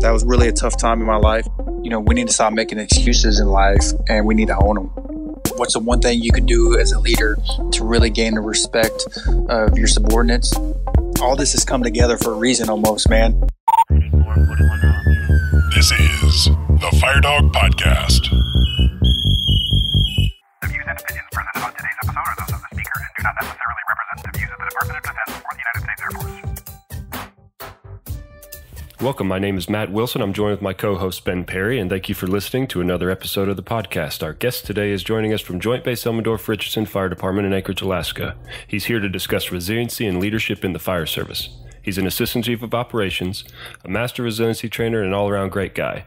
that was really a tough time in my life. You know, we need to stop making excuses in life and we need to own them. What's the one thing you can do as a leader to really gain the respect of your subordinates? All this has come together for a reason almost, man. This is the FireDawg Podcast. The views and opinions presented on today's episode are those of the speaker and do not necessarily Welcome. My name is Matt Wilson. I'm joined with my co host, Ben Perry, and thank you for listening to another episode of the podcast. Our guest today is joining us from Joint Base Elmendorf Richardson Fire Department in Anchorage, Alaska. He's here to discuss resiliency and leadership in the fire service. He's an assistant chief of operations, a master resiliency trainer, and an all around great guy.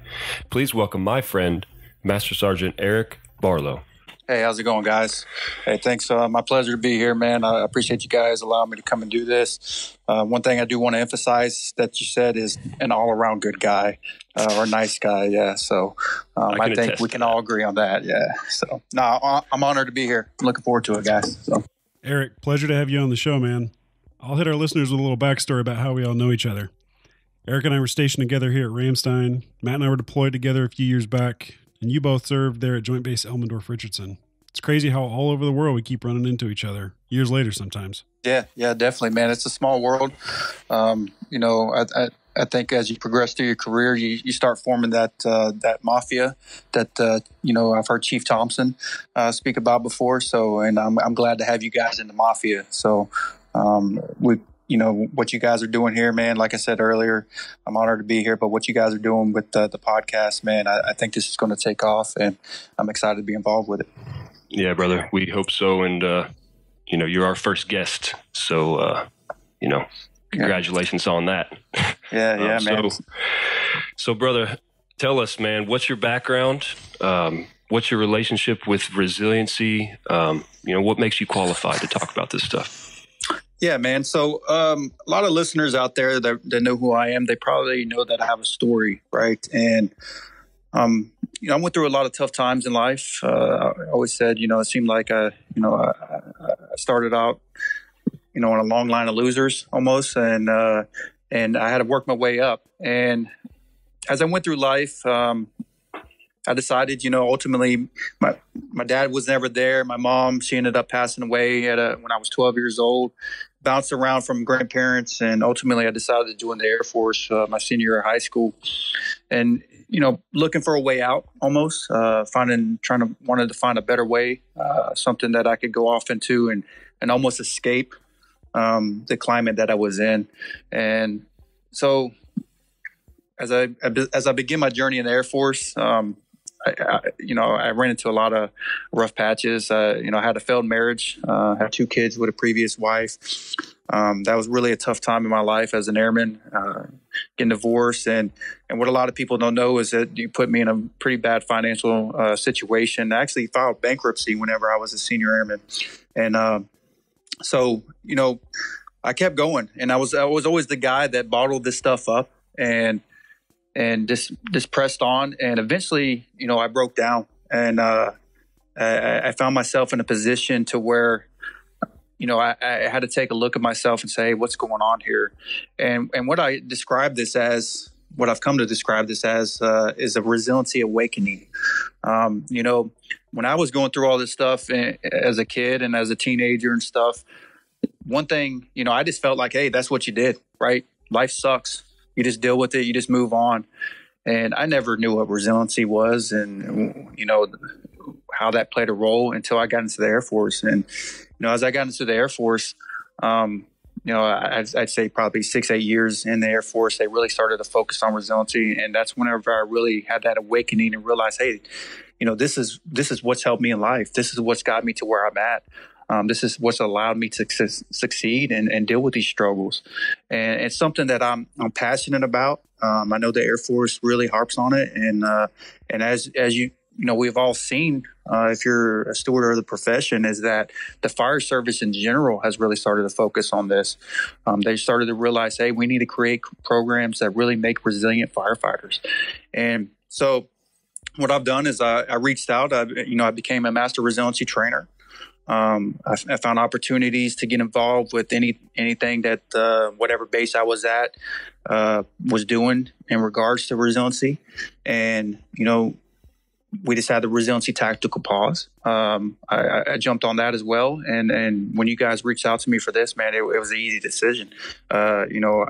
Please welcome my friend, Master Sergeant Eric Barlow. Hey, how's it going, guys? Hey, thanks. Uh, my pleasure to be here, man. I appreciate you guys allowing me to come and do this. Uh, one thing I do want to emphasize that you said is an all around good guy uh, or nice guy. Yeah. So um, I I, think we can all agree on that. Yeah. So, no, I- I'm honored to be here. I'm looking forward to it, guys. So, Eric, pleasure to have you on the show, man. I'll hit our listeners with a little backstory about how we all know each other. Eric and I were stationed together here at Ramstein. Matt and I were deployed together a few years back, and you both served there at Joint Base Elmendorf Richardson. It's crazy how all over the world we keep running into each other years later sometimes. yeah, yeah, definitely, man. It's a small world. Um, you know, I, I, I think as you progress through your career, you, you start forming that uh, that mafia that uh, you know I've heard Chief Thompson uh, speak about before. So, and I'm I'm glad to have you guys in the mafia. So, um, we you know what you guys are doing here, man. Like I said earlier, I'm honored to be here. But what you guys are doing with the, the podcast, man, I, I think this is going to take off, and I'm excited to be involved with it. Yeah, brother. We hope so. And, uh, you know, you're our first guest. So, uh, you know, congratulations on that. Yeah, yeah, Um, man. So, so, brother, tell us, man, what's your background? Um, what's your relationship with resiliency? Um, you know, what makes you qualified to talk about this stuff? Yeah, man. So um, a lot of listeners out there that, that know who I am, they probably know that I have a story, right? And um, you know, I went through a lot of tough times in life. Uh, I always said, you know, it seemed like I, you know, I, I started out, you know, on a long line of losers almost, and uh, and I had to work my way up. And as I went through life, um, I decided, you know, ultimately, my my dad was never there. My mom, she ended up passing away at a, when I was 12 years old. Bounced around from grandparents, and ultimately, I decided to join the Air Force uh, my senior year of high school. And you know, looking for a way out, almost uh, finding, trying to wanted to find a better way, uh, something that I could go off into and and almost escape um, the climate that I was in. And so, as I as I begin my journey in the Air Force, um, I, you know, I ran into a lot of rough patches. Uh, you know, I had a failed marriage, uh, had two kids with a previous wife. Um, that was really a tough time in my life as an airman, uh, getting divorced. And, and what a lot of people don't know is that you put me in a pretty bad financial uh, situation. I actually filed bankruptcy whenever I was a senior airman. And um so, you know, I kept going and I was, I was always the guy that bottled this stuff up and, and just just pressed on and eventually you know i broke down and uh, I, I found myself in a position to where you know I, I had to take a look at myself and say what's going on here? And and what i describe this as what i've come to describe this as uh, is a resiliency awakening. Um, you know when i was going through all this stuff eh, as a kid and as a teenager and stuff one thing you know i just felt like hey that's what you did right? Life sucks you just deal with it you just move on. And i never knew what resiliency was and you know how that played a role until i got into the air force. And you know as i got into the air force um, you know I'd, I'd say probably six eight years in the air force they really started to focus on resiliency. And that's whenever i really had that awakening and realized hey you know this is this is what's helped me in life. This is what's got me to where i'm at um, this is what's allowed me to su- succeed and, and deal with these struggles. And it's something that I'm, I'm passionate about. Um, I know the Air Force really harps on it. And, uh, and as, as you, you know, we've all seen, uh, if you're a steward of the profession, is that the fire service in general has really started to focus on this. Um, they started to realize, hey, we need to create programs that really make resilient firefighters. And so, what I've done is I, I reached out. I, you know, I became a master resiliency trainer. Um, I, I, found opportunities to get involved with any anything that uh, whatever base I was at uh, was doing in regards to resiliency, and you know we just had the resiliency tactical pause. Um, I, I, jumped on that as well, and and when you guys reached out to me for this, man, it, it was an easy decision. Uh, you know,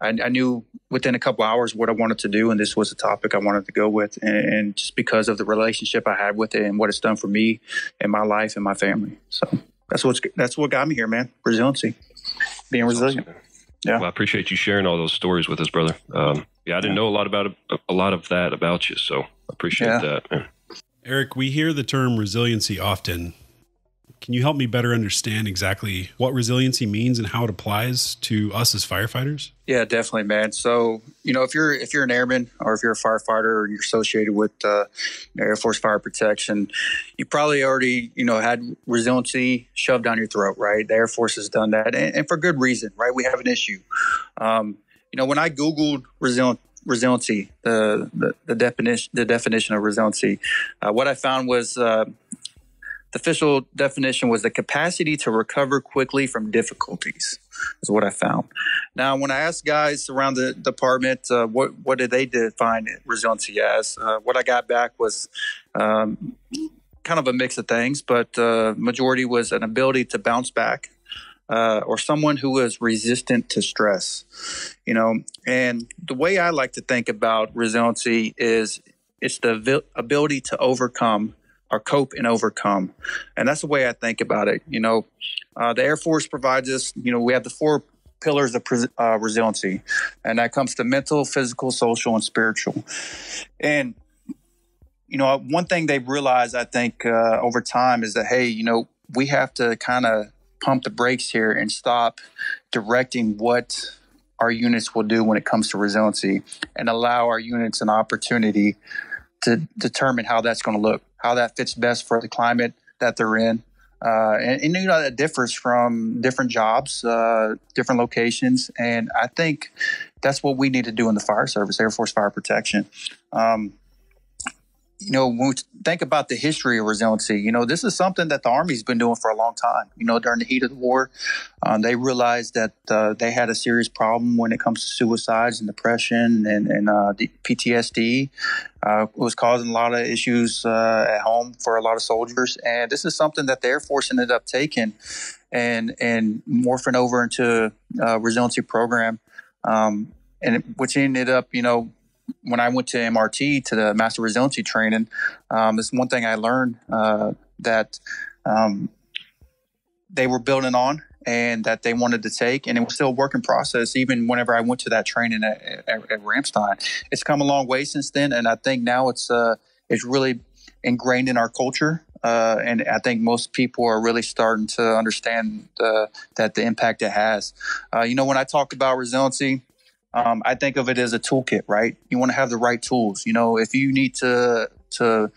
I, I, knew within a couple hours what I wanted to do, and this was the topic I wanted to go with, and, and, just because of the relationship I had with it and what it's done for me and my life and my family. So that's what's that's what got me here, man. Resiliency, being that's resilient. Awesome. Yeah. Well, I appreciate you sharing all those stories with us, brother. Um, yeah, I didn't know a lot about a lot of that about you, so appreciate yeah. that. Man. Eric, we hear the term resiliency often. Can you help me better understand exactly what resiliency means and how it applies to us as firefighters? Yeah, definitely, man. So, you know, if you're if you're an airman or if you're a firefighter or you're associated with uh, Air Force Fire Protection, you probably already you know had resiliency shoved down your throat, right? The Air Force has done that, and, and for good reason, right? We have an issue. Um, you know, when I googled resilient resiliency, the, the, the definition the definition of resiliency, uh, what I found was uh, the official definition was the capacity to recover quickly from difficulties. Is what I found. Now, when I asked guys around the department uh, what what did they define resiliency as, uh, what I got back was. Um, kind of a mix of things, but uh, majority was an ability to bounce back, uh, or someone who is resistant to stress. You know, and the way I like to think about resiliency is it's the ability to overcome or cope and overcome, and that's the way I think about it. You know, uh, the Air Force provides us. You know, we have the four pillars of uh, resiliency, and that comes to mental, physical, social, and spiritual. And you know, one thing they've realized, I think, uh, over time is that hey, you know, we have to kind of pump the brakes here and stop directing what our units will do when it comes to resiliency and allow our units an opportunity to determine how that's going to look, how that fits best for the climate that they're in. Uh, and, and, you know that differs from different jobs, uh, different locations, and I think that's what we need to do in the fire service, Air Force Fire Protection. Um, you know, when we think about the history of resiliency, you know, this is something that the Army's been doing for a long time. You know, during the heat of the war, um, they realized that uh, they had a serious problem when it comes to suicides and depression and, and uh, PTSD. Uh, was causing a lot of issues uh, at home for a lot of soldiers. And this is something that the Air Force ended up taking and, and morphing over into a resiliency program. Um, and which ended up, you know, when I went to MRT to the Master Resiliency training, um, this one thing I learned uh, that um, they were building on and that they wanted to take, and it was still a work in process. Even whenever I went to that training at, at, at Ramstein, it's come a long way since then, and I think now it's uh, it's really ingrained in our culture. Uh, and I think most people are really starting to understand that the impact it has. Uh, you know, when I talk about resiliency, um, I think of it as a toolkit, right? You want to have the right tools. You know, if you need to to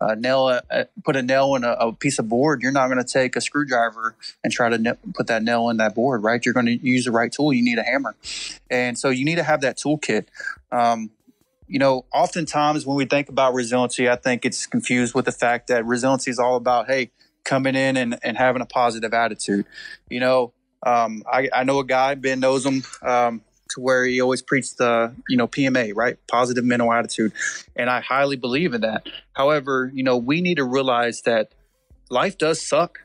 uh, nail a, put a nail in a, a, piece of board, you're not going to take a screwdriver and try to ne- put that nail in that board, right? You're going to use the right tool. You need a hammer, and so you need to have that toolkit. Um, you know, oftentimes when we think about resiliency, I think it's confused with the fact that resiliency is all about, hey, coming in and, and having a positive attitude. You know, um, I, I, know a guy, Ben knows him. Um, to where he always preached the you know PMA, right? Positive mental attitude, and I highly believe in that. However, you know we need to realize that life does suck,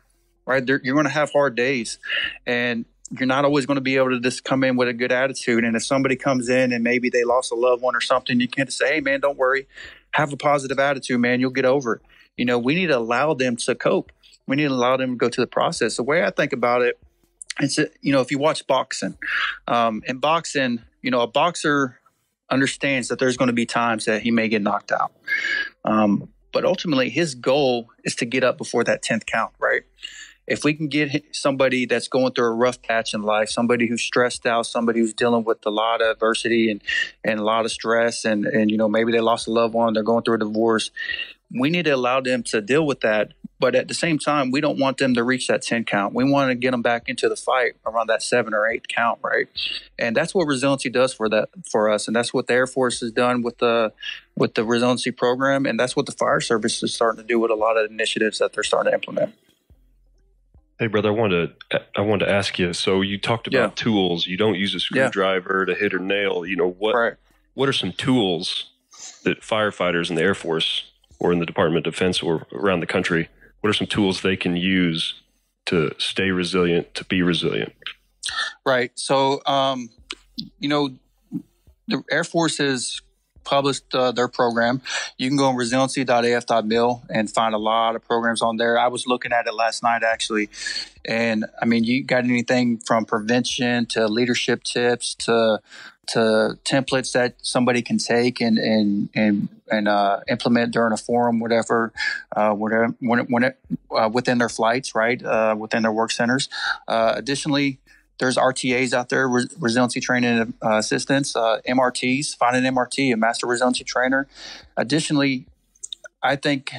right? There, you're going to have hard days, and you're not always going to be able to just come in with a good attitude. And if somebody comes in and maybe they lost a loved one or something, you can't say, "Hey, man, don't worry, have a positive attitude, man. You'll get over it." You know, we need to allow them to cope. We need to allow them to go to the process. The way I think about it it's you know if you watch boxing um, in boxing you know a boxer understands that there's going to be times that he may get knocked out. Um, but ultimately his goal is to get up before that 10th count right? If we can get somebody that's going through a rough patch in life somebody who's stressed out somebody who's dealing with a lot of adversity and, and a lot of stress and, and you know maybe they lost a loved one they're going through a divorce we need to allow them to deal with that but at the same time, we don't want them to reach that 10 count. We want to get them back into the fight around that seven or eight count, right? And that's what resiliency does for that for us. And that's what the Air Force has done with the with the resiliency program. And that's what the fire service is starting to do with a lot of initiatives that they're starting to implement. Hey, brother, I wanted to I wanted to ask you. So you talked about Yeah. tools. You don't use a Yeah. screwdriver to hit or nail. You know what? Right. What are some tools that firefighters in the Air Force or in the Department of Defense or around the country? What are some tools they can use to stay resilient, to be resilient? Right. So, um, you know, the Air Force has published uh, their program. You can go on resiliency.af.mil and find a lot of programs on there. I was looking at it last night actually, and I mean, you got anything from prevention to leadership tips to to templates that somebody can take and and and and uh, implement during a forum, whatever, uh, whatever when it, when it uh, within their flights, right, uh, within their work centers. Uh, additionally, there's RTAs out there, res- resiliency training uh, assistants, MRTs. Find an MRT, a master resiliency trainer. Additionally, I think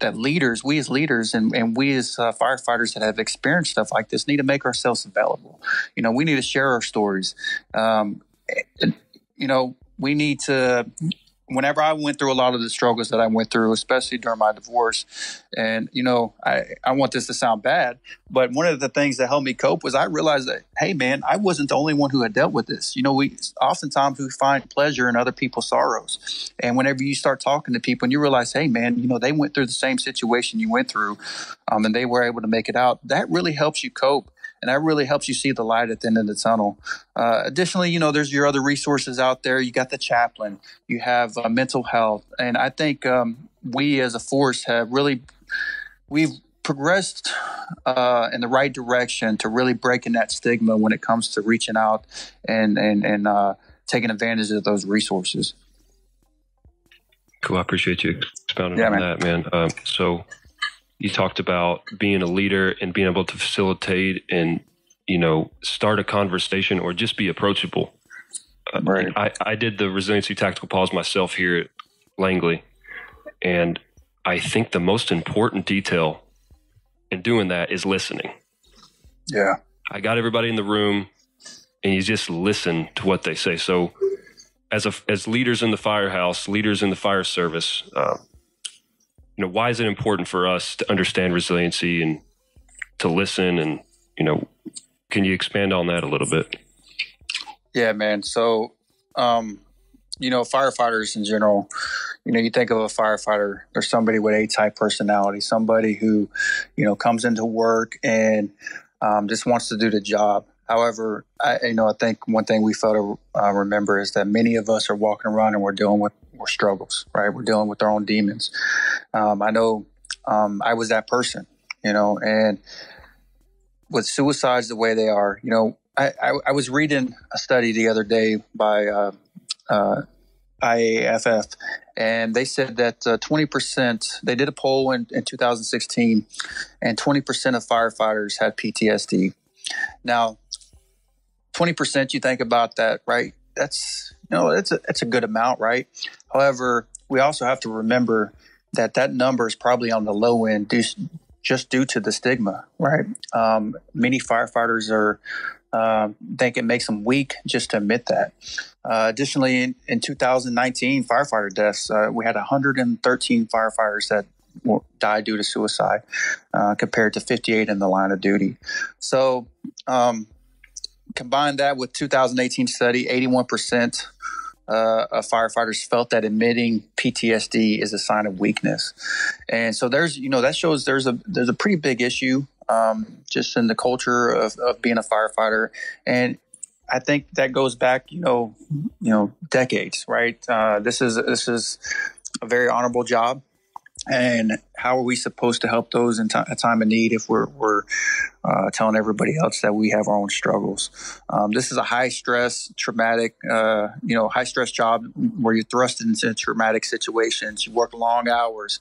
that leaders, we as leaders, and, and we as uh, firefighters that have experienced stuff like this, need to make ourselves available. You know, we need to share our stories. Um, you know, we need to whenever I went through a lot of the struggles that I went through, especially during my divorce, and you know, I, I want this to sound bad, but one of the things that helped me cope was I realized that, hey man, I wasn't the only one who had dealt with this. You know, we oftentimes we find pleasure in other people's sorrows. And whenever you start talking to people and you realize, hey man, you know, they went through the same situation you went through, um, and they were able to make it out, that really helps you cope and that really helps you see the light at the end of the tunnel. Uh, additionally, you know, there's your other resources out there. You got the chaplain, you have uh, mental health, and I think um, we as a force have really we've progressed uh, in the right direction to really breaking that stigma when it comes to reaching out and and and uh, taking advantage of those resources. Cool. I appreciate you expounding Yeah, on man. that, man. Um, so you talked about being a leader and being able to facilitate and you know start a conversation or just be approachable. Uh, Right. I, I did the resiliency tactical pause myself here at Langley, and I think the most important detail in doing that is listening. Yeah. I got everybody in the room, and you just listen to what they say. So, as a as leaders in the firehouse, leaders in the fire service, uh, you know, why is it important for us to understand resiliency and to listen? And you know, can you expand on that a little bit? Yeah, man. So, um, you know, firefighters in general, you know, you think of a firefighter, there's somebody with A type personality, somebody who, you know, comes into work and um, just wants to do the job. However, I, you know, I think one thing we fail to uh, remember is that many of us are walking around and we're dealing with we're struggles, right? We're dealing with our own demons. Um, I know um, I was that person, you know, and with suicides the way they are, you know, I, I, I was reading a study the other day by uh, uh, IAFF, and they said that uh, 20%, they did a poll in, in 2016, and 20% of firefighters had PTSD. Now, 20%, you think about that, right? That's, you know, it's a, it's a good amount, right? However, we also have to remember that that number is probably on the low end due, just due to the stigma, right? Um, many firefighters are uh, think it makes them weak just to admit that. Uh, additionally, in, in 2019, firefighter deaths, uh, we had 113 firefighters that died due to suicide, uh, compared to 58 in the line of duty. So, um, combine that with 2018 study, 81% uh, of firefighters felt that admitting PTSD is a sign of weakness, and so there's you know that shows there's a there's a pretty big issue um, just in the culture of, of being a firefighter, and I think that goes back you know you know decades, right? Uh, this is this is a very honorable job. And how are we supposed to help those in ti a time of need if we're, we're uh, telling everybody else that we have our own struggles? Um, this is a high stress, traumatic, uh, you know, high stress job where you're thrust into traumatic situations. You work long hours.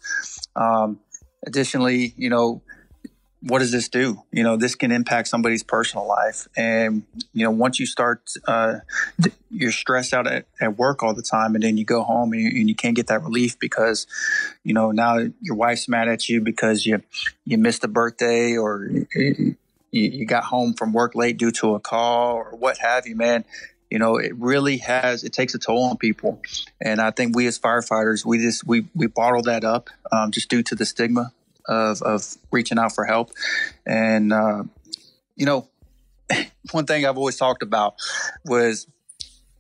Um, additionally, you know, what does this do? You know, this can impact somebody's personal life. And, you know, once you start, uh, you're stressed out at, at work all the time and then you go home and you, and you can't get that relief because, you know, now your wife's mad at you because you, you missed a birthday or you, you got home from work late due to a call or what have you, man. You know, it really has, it takes a toll on people. And I think we as firefighters, we just, we, we bottle that up um, just due to the stigma of, of reaching out for help. And, uh, you know, one thing I've always talked about was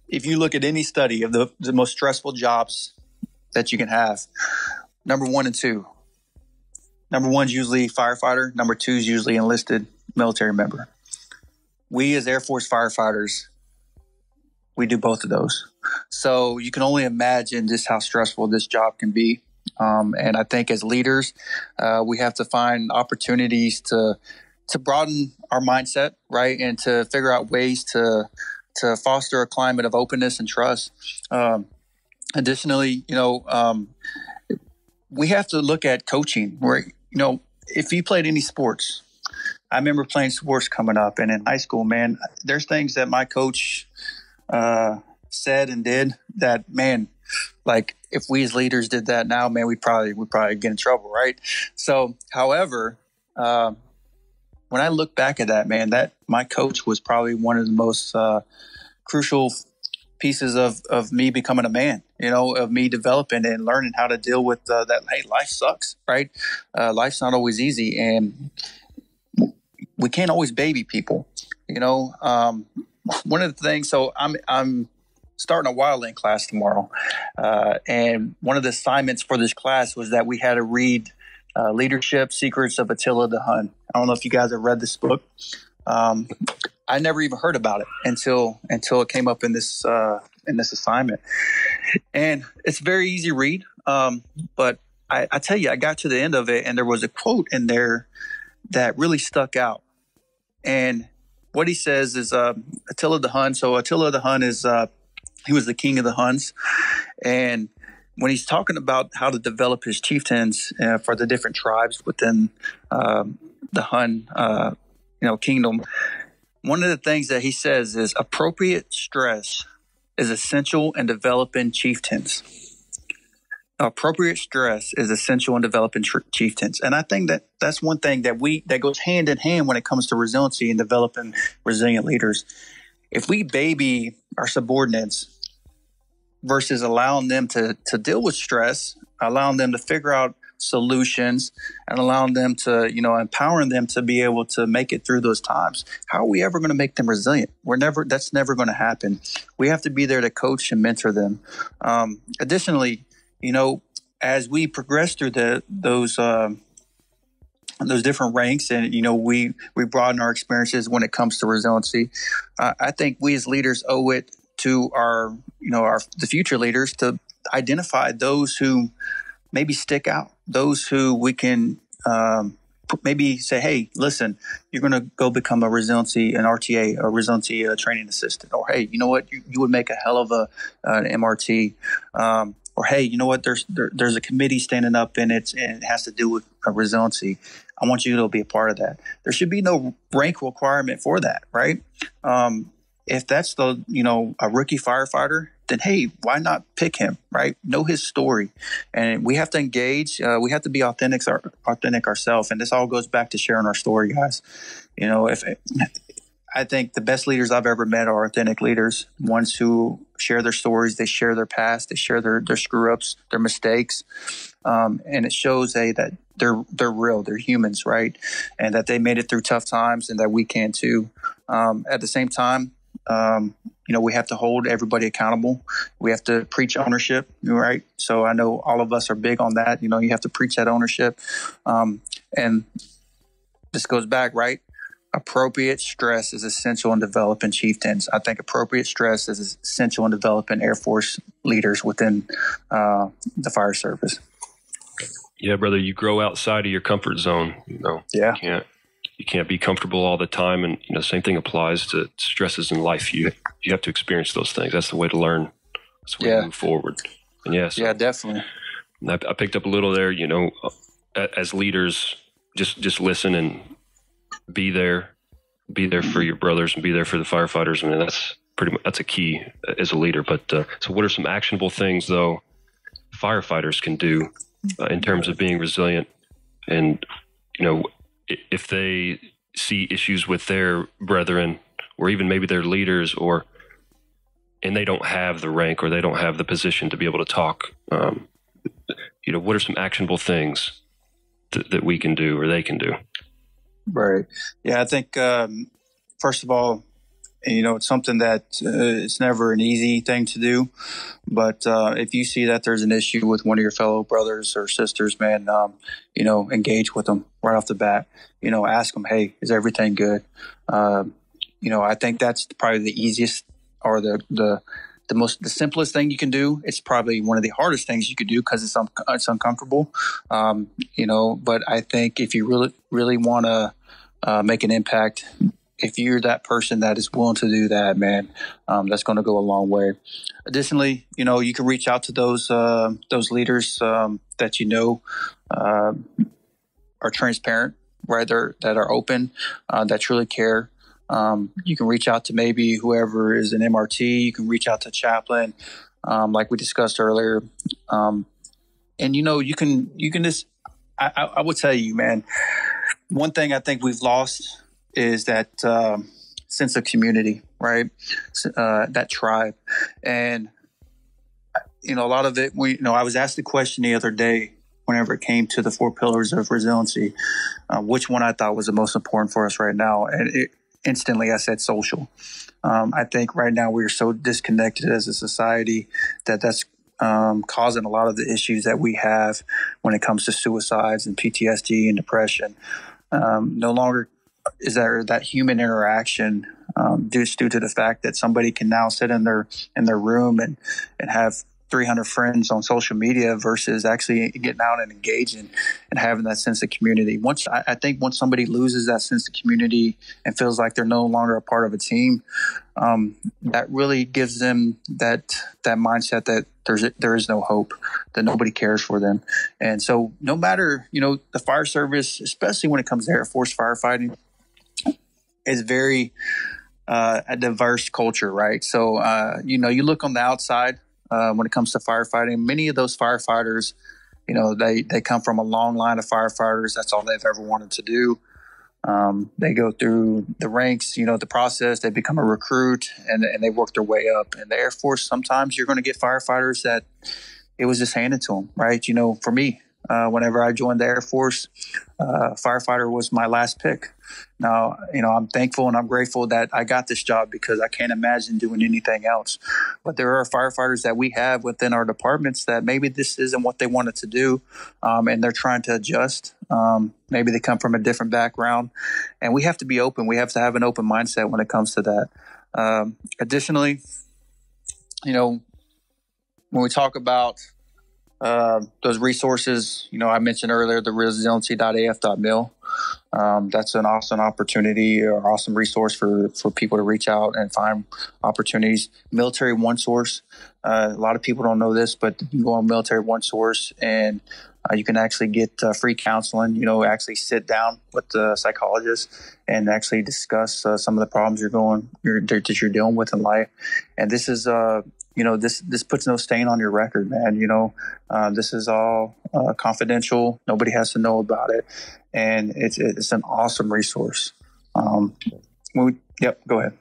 if you look at any study of the, the most stressful jobs that you can have, number one and two, number one's usually firefighter, number two is usually enlisted military member. We as Air Force firefighters, we do both of those. So you can only imagine just how stressful this job can be. Um, and I think as leaders, uh, we have to find opportunities to to broaden our mindset, right, and to figure out ways to to foster a climate of openness and trust. Um, additionally, you know, um, we have to look at coaching. Where you know, if you played any sports, I remember playing sports coming up, and in high school, man, there's things that my coach uh, said and did that, man, like if we as leaders did that now, man, we probably would probably get in trouble, right? So, however, uh, when I look back at that, man, that my coach was probably one of the most uh, crucial pieces of of me becoming a man. You know, of me developing and learning how to deal with uh, that. Hey, life sucks, right? Uh, life's not always easy, and we can't always baby people. You know, um, one of the things. So I'm I'm starting a wildland class tomorrow, uh, and one of the assignments for this class was that we had to read uh, "Leadership Secrets of Attila the Hun." I don't know if you guys have read this book. Um, I never even heard about it until until it came up in this uh, in this assignment, and it's very easy read. Um, but I, I tell you, I got to the end of it, and there was a quote in there that really stuck out, and what he says is uh, Attila the Hun. So Attila the Hun is uh, he was the king of the Huns, and when he's talking about how to develop his chieftains uh, for the different tribes within um, the Hun, uh, you know, kingdom, one of the things that he says is appropriate stress is essential in developing chieftains. Appropriate stress is essential in developing chieftains. And i think that that's one thing that we that goes hand in hand when it comes to resiliency and developing resilient leaders. If we baby our subordinates versus allowing them to to deal with stress allowing them to figure out solutions and allowing them to you know empowering them to be able to make it through those times. How are we ever going to make them resilient? We're never that's never going to happen. We have to be there to coach and mentor them. Um, additionally you know, as we progress through the those um, those different ranks, and you know, we we broaden our experiences when it comes to resiliency. Uh, I think we as leaders owe it to our you know our the future leaders to identify those who maybe stick out, those who we can. Um, maybe say, hey, listen, you're going to go become a resiliency, an RTA, a resiliency uh, training assistant, or hey, you know what, you, you would make a hell of a an MRT. Um, or hey, you know what? There's there, there's a committee standing up and it's and it has to do with resiliency. I want you to be a part of that. There should be no rank requirement for that, right? Um, if that's the you know a rookie firefighter, then hey, why not pick him, right? Know his story, and we have to engage. Uh, we have to be authentic, authentic ourselves, and this all goes back to sharing our story, guys. You know, if I think the best leaders I've ever met are authentic leaders, ones who share their stories, they share their past, they share their, their screw ups, their mistakes. Um, and it shows a that they're they're real, they're humans, right? And that they made it through tough times and that we can too. Um, at the same time, um, you know, we have to hold everybody accountable. We have to preach ownership, right? So I know all of us are big on that. You know, you have to preach that ownership. Um, and this goes back, right? appropriate stress is essential in developing chieftains. I think appropriate stress is essential in developing Air Force leaders within uh, the fire service. Yeah, brother, you grow outside of your comfort zone. You know, yeah, you can't you can't be comfortable all the time, and you know, same thing applies to stresses in life. You you have to experience those things. That's the way to learn. That's the way yeah. to move forward. And yes, yeah, definitely. I, I picked up a little there. You know, as leaders, just just listen and be there, be there for your brothers and be there for the firefighters. I mean, that's pretty much, that's a key as a leader. But uh, so, what are some actionable things though firefighters can do uh, in terms of being resilient? And you know, if they see issues with their brethren or even maybe their leaders or and they don't have the rank or they don't have the position to be able to talk um, you know what are some actionable things th- that we can do or they can do? Right. Yeah, I think um, first of all, you know, it's something that uh, it's never an easy thing to do. But uh, if you see that there's an issue with one of your fellow brothers or sisters, man, um, you know, engage with them right off the bat. You know, ask them, hey, is everything good? Uh, you know, I think that's probably the easiest or the the the most the simplest thing you can do. It's probably one of the hardest things you could do because it's un- it's uncomfortable. Um, you know, but I think if you really really want to uh, make an impact, if you're that person that is willing to do that, man, um, that's going to go a long way. Additionally, you know, you can reach out to those uh, those leaders um, that you know uh, are transparent? They're, that are open, uh, that truly care. Um, you can reach out to maybe whoever is an MRT. You can reach out to chaplain, um, like we discussed earlier. Um, and you know, you can you can just. I, I, I would tell you, man. One thing I think we've lost is that um, sense of community, right? Uh, that tribe, and you know, a lot of it. We, you know, I was asked the question the other day whenever it came to the four pillars of resiliency, uh, which one I thought was the most important for us right now, and it, instantly I said social. Um, I think right now we are so disconnected as a society that that's um, causing a lot of the issues that we have when it comes to suicides and PTSD and depression. Um, no longer is there that human interaction um, just due to the fact that somebody can now sit in their in their room and and have 300 friends on social media versus actually getting out and engaging and having that sense of community. Once I, I think once somebody loses that sense of community and feels like they're no longer a part of a team, um, that really gives them that that mindset that there's there is no hope, that nobody cares for them, and so no matter you know the fire service, especially when it comes to Air Force firefighting, is very uh, a diverse culture, right? So uh, you know you look on the outside uh, when it comes to firefighting. Many of those firefighters, you know, they they come from a long line of firefighters. That's all they've ever wanted to do. Um, they go through the ranks, you know, the process. They become a recruit, and and they work their way up. In the Air Force, sometimes you're going to get firefighters that it was just handed to them, right? You know, for me, uh, whenever I joined the Air Force, uh, firefighter was my last pick. Now, you know, I'm thankful and I'm grateful that I got this job because I can't imagine doing anything else. But there are firefighters that we have within our departments that maybe this isn't what they wanted to do, um, and they're trying to adjust. Um, maybe they come from a different background, and we have to be open. We have to have an open mindset when it comes to that. Um, additionally, you know, when we talk about uh, those resources, you know, I mentioned earlier the resiliency.af.mil. Um, that's an awesome opportunity or awesome resource for, for people to reach out and find opportunities. Military One Source. Uh, a lot of people don't know this, but you go on Military One Source and uh, you can actually get uh, free counseling. You know, actually sit down with the psychologist and actually discuss uh, some of the problems you're going you're, that you're dealing with in life. And this is uh, you know this this puts no stain on your record man you know uh, this is all uh, confidential nobody has to know about it and it's it's an awesome resource um, we, yep go ahead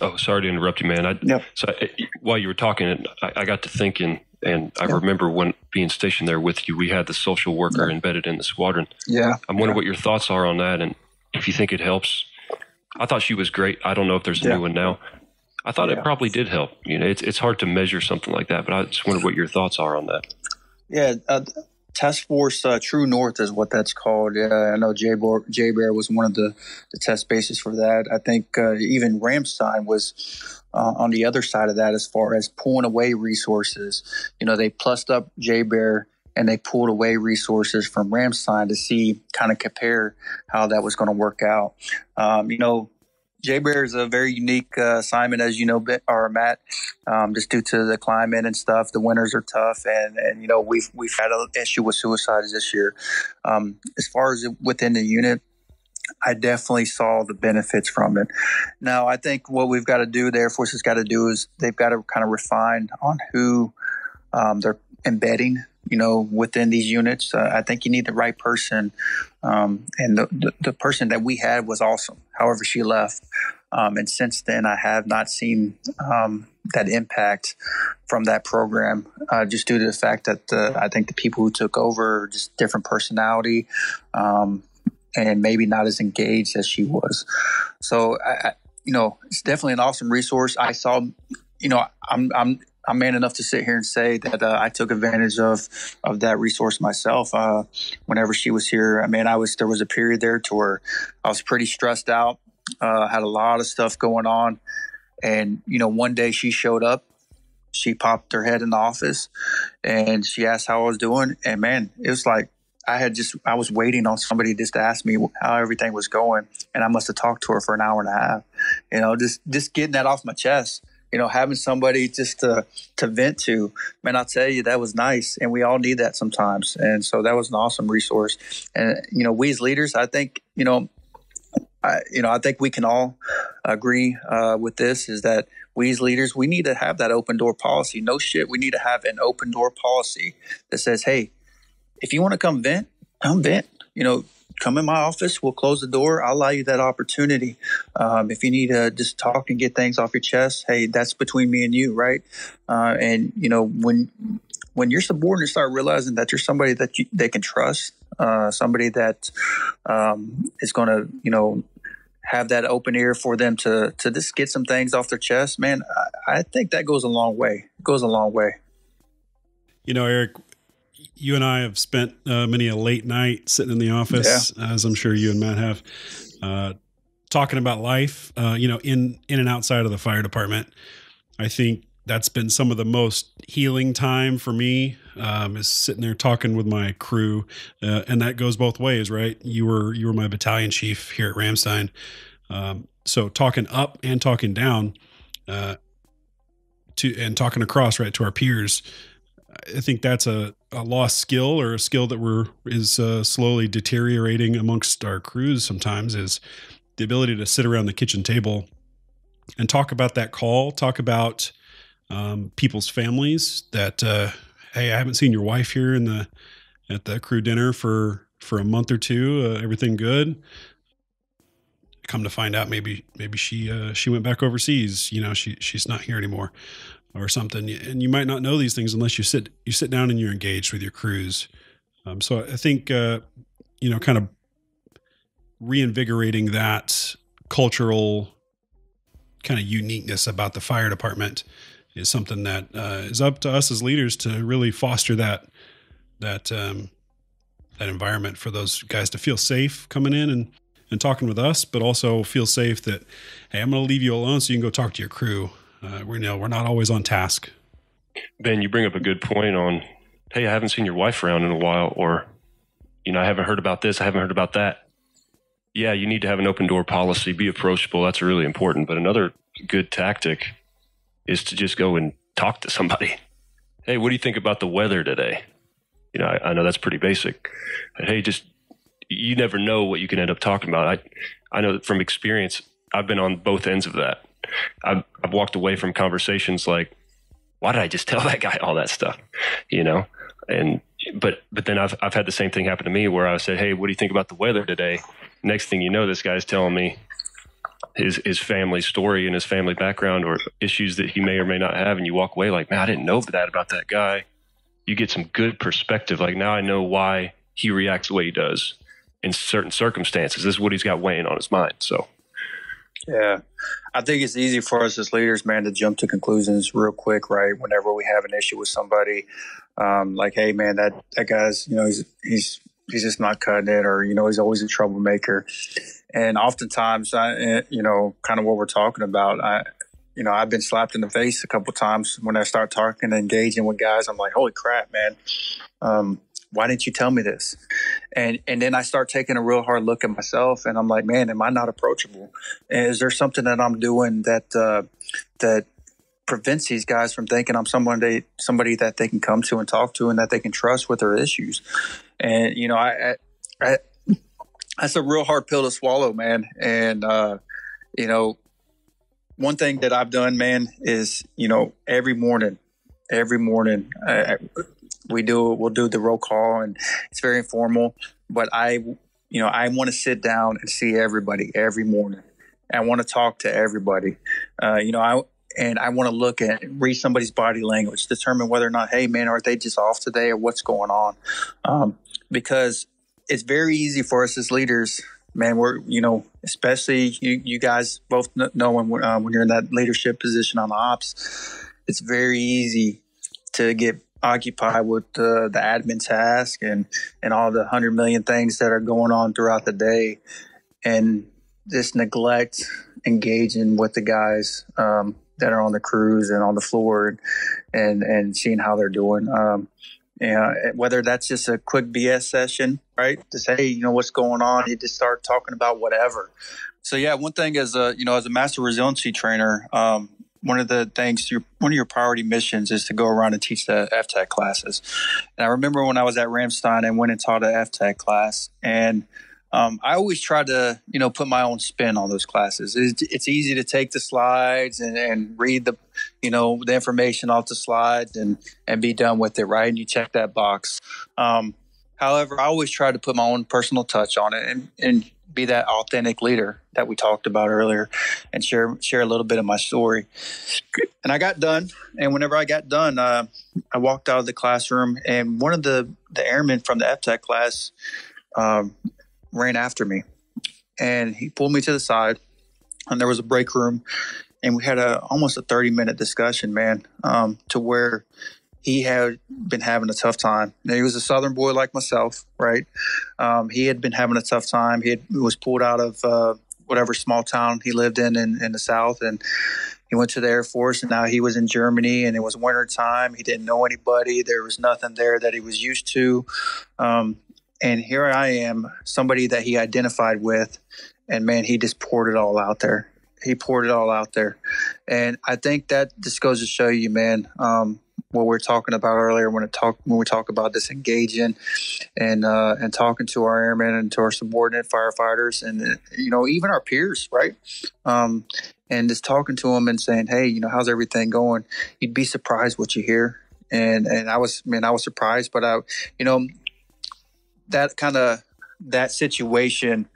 oh sorry to interrupt you man I, yep. so I, while you were talking I, I, got to thinking and I yep. remember when being stationed there with you we had the social worker yep. embedded in the squadron yeah I'm wondering what your thoughts are on that and if you think it helps I thought she was great I don't know if there's a new one now I thought yeah. it probably did help. You know, it's it's hard to measure something like that, but I just wonder what your thoughts are on that. Yeah, uh, Task Force uh, True North is what that's called. Yeah, I know JBER was one of the, the test bases for that. I think uh, even Ramstein was uh, on the other side of that as far as pulling away resources. You know, they plussed up JBER and they pulled away resources from Ramstein to see kind of compare how that was going to work out. Um, you know, JBER is a very unique uh, assignment, as you know, or Matt, um, just due to the climate and stuff. The winters are tough, and and you know we've we've had an issue with suicides this year. Um, as far as within the unit, I definitely saw the benefits from it. Now, I think what we've got to do, the Air Force has got to do, is they've got to kind of refine on who um, they're embedding you know, within these units. Uh, I think you need the right person. Um, and the, the, the, person that we had was awesome. However, she left. Um, and since then, I have not seen um, that impact from that program, uh, just due to the fact that uh, I think the people who took over just different personality, um, and maybe not as engaged as she was. So, I, you know, it's definitely an awesome resource. I saw, you know, I'm I'm I'm man enough to sit here and say that uh, I took advantage of of that resource myself. Uh, whenever she was here, I mean, I was there was a period there to where I was pretty stressed out, uh, had a lot of stuff going on, and you know, one day she showed up. She popped her head in the office, and she asked how I was doing. And man, it was like I had just I was waiting on somebody just to ask me how everything was going, and I must have talked to her for an hour and a half. You know, just just getting that off my chest you know, having somebody just to to vent to, man, I'll tell you that was nice, and we all need that sometimes. And so that was an awesome resource. And you know, we as leaders, I think, you know, I, you know, I think we can all agree uh, with this is that we as leaders, we need to have that open door policy. No shit, we need to have an open door policy that says, hey, if you want to come vent, come vent. You know, come in my office. We'll close the door. I'll allow you that opportunity. Um, if you need to just talk and get things off your chest, hey, that's between me and you, right? Uh, and you know when when your subordinates start realizing that you're somebody that you, they can trust, uh, somebody that um, is going to, you know, have that open ear for them to to just get some things off their chest, man, I, I think that goes a long way. It goes a long way. You know, Eric, you and I have spent uh, many a late night sitting in the office, yeah. as I'm sure you and Matt have, uh, talking about life. Uh, you know, in in and outside of the fire department. I think that's been some of the most healing time for me. Um, is sitting there talking with my crew, uh, and that goes both ways, right? You were you were my battalion chief here at Ramstein, um, so talking up and talking down, uh, to and talking across right to our peers. I think that's a a lost skill or a skill that we're is uh, slowly deteriorating amongst our crews sometimes is the ability to sit around the kitchen table and talk about that call talk about um, people's families that uh, hey i haven't seen your wife here in the at the crew dinner for for a month or two uh, everything good? Come to find out maybe maybe she uh, she went back overseas. You know she she's not here anymore or something. And you might not know these things unless you sit you sit down and you're engaged with your crews. Um, so I think uh, you know, kind of reinvigorating that cultural kind of uniqueness about the fire department is something that uh, is up to us as leaders to really foster that that um, that environment for those guys to feel safe coming in and and talking with us, but also feel safe that hey, I'm going to leave you alone so you can go talk to your crew. Uh, we know we're not always on task. Ben, you bring up a good point on, hey, I haven't seen your wife around in a while, or, you know, I haven't heard about this, I haven't heard about that. Yeah, you need to have an open door policy, be approachable. That's really important. But another good tactic is to just go and talk to somebody. Hey, what do you think about the weather today? You know, I, I know that's pretty basic. But hey, just you never know what you can end up talking about. I I know that from experience, I've been on both ends of that. I've, I've walked away from conversations like, why did I just tell that guy all that stuff? You know, and but but then I've I've had the same thing happen to me where I said, hey, what do you think about the weather today? Next thing you know, this guy's telling me his his family story and his family background or issues that he may or may not have, and you walk away like, man, I didn't know that about that guy. You get some good perspective. Like now I know why he reacts the way he does in certain circumstances. This is what he's got weighing on his mind. So yeah. I think it's easy for us as leaders, man, to jump to conclusions real quick, right? Whenever we have an issue with somebody, um, like, hey, man, that, that guy's, you know, he's, he's, he's just not cutting it, or, you know, he's always a troublemaker. And oftentimes, I, eh, you know, kind of what we're talking about, I, you know, I've been slapped in the face a couple times when I start talking and engaging with guys. I'm like, holy crap, man. Um, why didn't you tell me this? And and then I start taking a real hard look at myself, and I'm like, man, am I not approachable? Is there something that I'm doing that uh, that prevents these guys from thinking I'm someone they somebody that they can come to and talk to, and that they can trust with their issues? And you know, I, I, I that's a real hard pill to swallow, man. And uh, you know, one thing that I've done, man, is you know every morning, every morning. I, we do we'll do the roll call and it's very informal but i you know i want to sit down and see everybody every morning i want to talk to everybody uh, you know i and I want to look at read somebody's body language, determine whether or not, hey man, are they just off today or what's going on? Um, because it's very easy for us as leaders, man. We're you know, especially you you guys both know when uh, when you're in that leadership position on the ops, it's very easy to get occupied with uh, the admin task and and all the hundred million things that are going on throughout the day, and just neglect engaging with the guys um, that are on the crews and on the floor and and seeing how they're doing. Um, and whether that's just a quick BS session, right? To say, you know, what's going on, you just start talking about whatever. So yeah, one thing as a you know as a master resiliency trainer, um, one of the things your one of your priority missions is to go around and teach the FTAC classes. And I remember when I was at Ramstein and went and taught an FTAC class, and um, I always try to you know put my own spin on those classes. It's, it's easy to take the slides and, and read the you know the information off the slides and and be done with it, right? And you check that box. Um, however, I always try to put my own personal touch on it and and be that authentic leader that we talked about earlier and share share a little bit of my story. And I got done, and whenever I got done, uh, I walked out of the classroom, and one of the the airmen from the FTAC class um, ran after me, and he pulled me to the side, and there was a break room, and we had a almost a thirty minute discussion, man, um, to where he had been having a tough time. Now, he was a Southern boy like myself, right? Um, he had been having a tough time. He, had, was pulled out of uh, whatever small town he lived in, in in the South, and he went to the Air Force, and now he was in Germany, and it was winter time. He didn't know anybody. There was nothing there that he was used to. Um, and here I am, somebody that he identified with, and man, he just poured it all out there. He poured it all out there, and I think that just goes to show you, man. Um, what we are talking about earlier when it talk when we talk about this engaging and uh, and talking to our airmen and to our subordinate firefighters and you know even our peers, right? Um, and just talking to them and saying, hey, you know, how's everything going? You'd be surprised what you hear. And and I was, man, I was surprised, but I, you know, that kind of that situation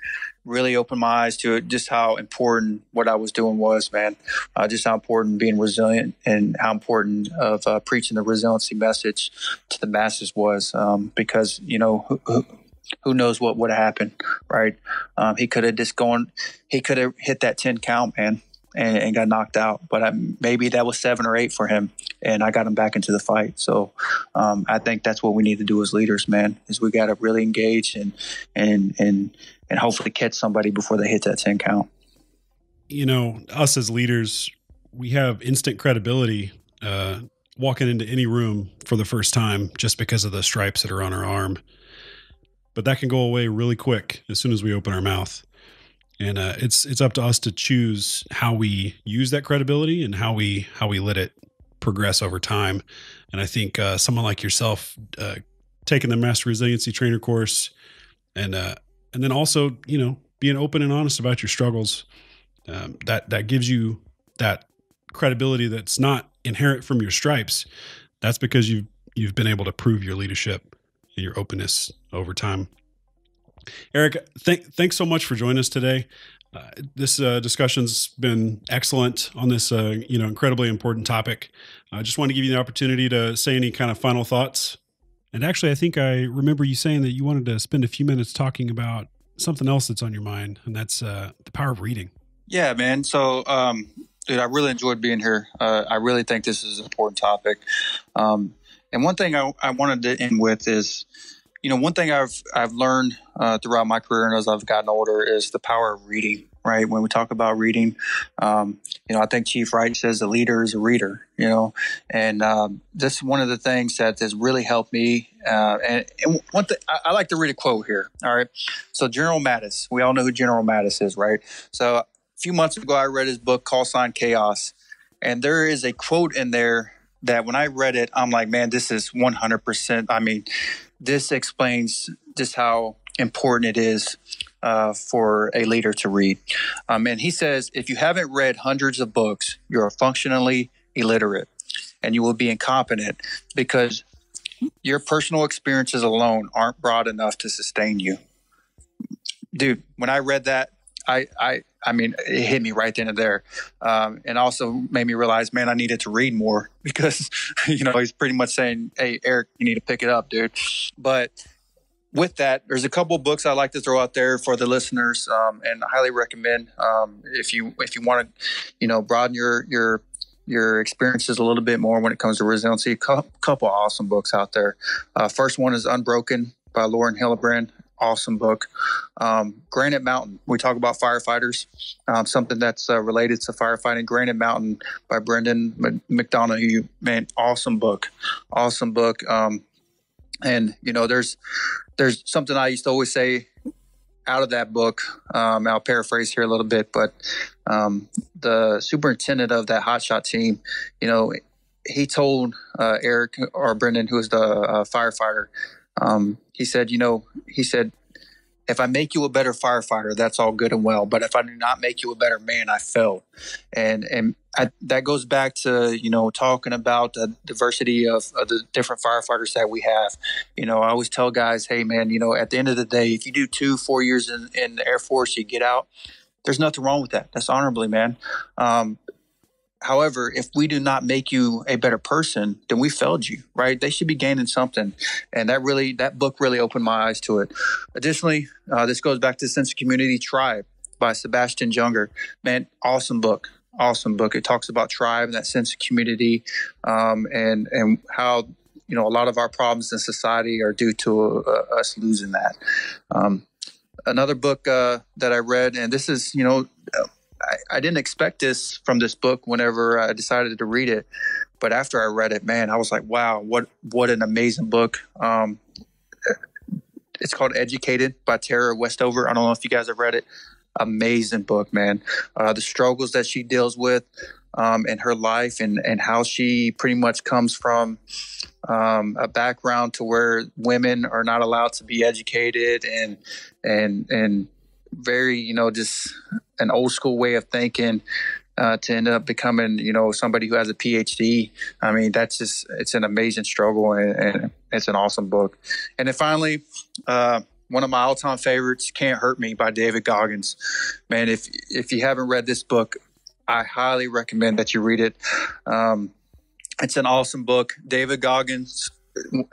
really opened my eyes to it, just how important what I was doing was, man. Uh, just how important being resilient and how important of uh, preaching the resiliency message to the masses was. Um, because you know who, who, knows what would have happened, right? Um, he could have just gone, he could have hit that ten count, man and, and got knocked out. But I, maybe that was seven or eight for him, and I got him back into the fight. So um, I think that's what we need to do as leaders, man. Is we got to really engage and and and and hopefully catch somebody before they hit that ten count. You know, us as leaders, we have instant credibility. Uh, walking into any room for the first time just because of the stripes that are on our arm. But that can go away really quick as soon as we open our mouth and uh, it's it's up to us to choose how we use that credibility and how we how we let it progress over time. And I think uh, someone like yourself uh, taking the master resiliency trainer course, and uh, and then also you know being open and honest about your struggles, um, that that gives you that credibility that's not inherent from your stripes. That's because you've you've been able to prove your leadership and your openness over time. Eric, th- thanks so much for joining us today. Uh, this uh, discussion's been excellent on this, uh, you know, incredibly important topic. I just want to give you the opportunity to say any kind of final thoughts. And actually, I think I remember you saying that you wanted to spend a few minutes talking about something else that's on your mind, and that's uh, the power of reading. Yeah, man. So, um, dude, I really enjoyed being here. Uh, I really think this is an important topic. Um, and one thing I, I wanted to end with is you know, one thing I've I've learned uh, throughout my career and as I've gotten older is the power of reading. Right when we talk about reading, um, you know, I think Chief Wright says the leader is a reader. You know, and um, this is one of the things that has really helped me. Uh, and, and, one thing I, I like to read a quote here. All right, so General Mattis, we all know who General Mattis is, right? So a few months ago, I read his book, Call Sign Chaos, and there is a quote in there that when I read it, I'm like, man, this is 100%. I mean, this explains just how important it is uh, for a leader to read. Um, and he says, if you haven't read hundreds of books, you're functionally illiterate and you will be incompetent because your personal experiences alone aren't broad enough to sustain you. Dude, when I read that, I, I, I mean, it hit me right then and there, um, and also made me realize, man, I needed to read more because, you know, he's pretty much saying, "Hey, Eric, you need to pick it up, dude." But with that, there's a couple books I like to throw out there for the listeners, um, and I highly recommend um, if you if you want to, you know, broaden your your your experiences a little bit more when it comes to resiliency. A couple awesome books out there. Uh, first one is Unbroken by Lauren Hillenbrand awesome book. Um, Granite Mountain, we talk about firefighters, um, something that's uh, related to firefighting. Granite Mountain by Brendan McDonough, You man, awesome book, awesome book. Um, and you know, there's there's something I used to always say out of that book. Um, I'll paraphrase here a little bit, but um, the superintendent of that hotshot team, you know, he told uh, Eric or Brendan, who was the uh, firefighter, um, he said, you know, he said, if I make you a better firefighter, that's all good and well. But if I do not make you a better man, I fail. And and I, that goes back to you know talking about the diversity of, of, the different firefighters that we have. You know, I always tell guys, hey man, you know, at the end of the day, if you do two, four years in, in the Air Force, you get out. There's nothing wrong with that. That's honorably, man. Um, However, if we do not make you a better person, then we failed you, right? They should be gaining something. And that really, that book really opened my eyes to it. Additionally, uh, this goes back to the Sense of Community Tribe by Sebastian Junger. Man, awesome book. Awesome book. It talks about tribe and that sense of community um, and, and how, you know, a lot of our problems in society are due to uh, us losing that. Um, another book uh, that I read, and this is, you know, I, I didn't expect this from this book whenever I decided to read it, but after I read it, man, I was like, wow, what what an amazing book. Um, it's called Educated by Tara Westover. I don't know if you guys have read it. Amazing book, man. Uh, the struggles that she deals with um, in her life and, and how she pretty much comes from um, a background to where women are not allowed to be educated and and and very you know just an old school way of thinking uh, to end up becoming, you know, somebody who has a PhD. I mean, that's just, it's an amazing struggle and, and it's an awesome book. And then finally, uh, one of my all time favorites, Can't Hurt Me by David Goggins. Man, if, if you haven't read this book, I highly recommend that you read it. Um, it's an awesome book. David Goggins,